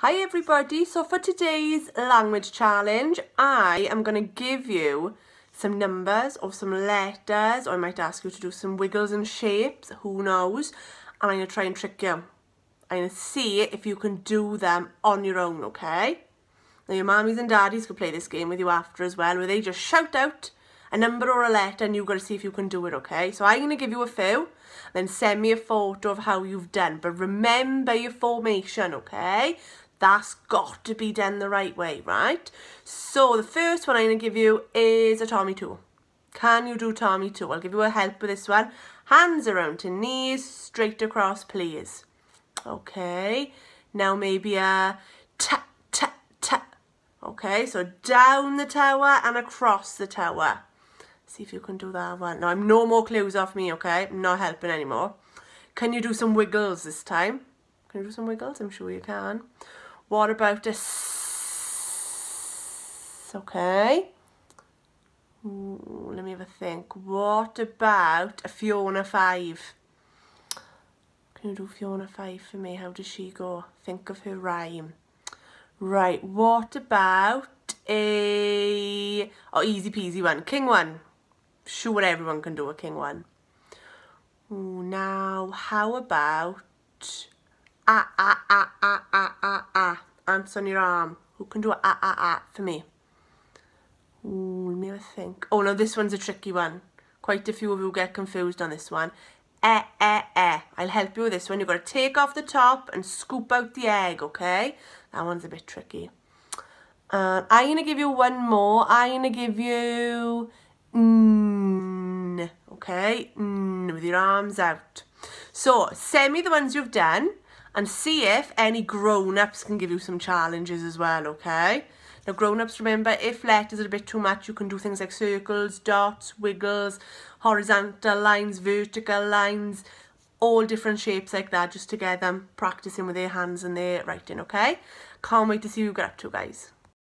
Hi everybody, so for today's language challenge, I am going to give you some numbers or some letters, or I might ask you to do some wiggles and shapes, who knows, and I'm going to try and trick you. I'm going to see if you can do them on your own, okay? Now your mummies and daddies could play this game with you after as well, where they just shout out a number or a letter and you've got to see if you can do it, okay? So I'm going to give you a few, then send me a photo of how you've done. But remember your formation, okay? That's got to be done the right way, right? So the first one I'm going to give you is a Tommy 2. Can you do Tommy 2? I'll give you a help with this one. Hands around to knees, straight across, please. Okay. Now maybe a tap, tap, tap. Okay, so down the tower and across the tower. See if you can do that one. Now, I'm no more clues off me, okay? I'm not helping anymore. Can you do some wiggles this time? Can you do some wiggles? I'm sure you can. What about a s? Okay. Ooh, let me have a think. What about a Fiona 5? Can you do Fiona 5 for me? How does she go? Think of her rhyme. Right, what about a... Oh, easy peasy one. King 1 sure everyone can do a king one. Ooh, now, how about ah, ah, ah, ah, ah, ah, ants on your arm. Who can do ah, ah, ah for me? Ooh, let me think. Oh, no, this one's a tricky one. Quite a few of you get confused on this one. Eh, eh, eh. I'll help you with this one. You've got to take off the top and scoop out the egg, okay? That one's a bit tricky. Uh, I'm going to give you one more. I'm going to give you mm, okay, mm, with your arms out. So send me the ones you've done and see if any grown-ups can give you some challenges as well, okay? Now grown-ups, remember, if letters are a bit too much, you can do things like circles, dots, wiggles, horizontal lines, vertical lines, all different shapes like that, just to get them practicing with their hands and their writing, okay? Can't wait to see you get up to, guys.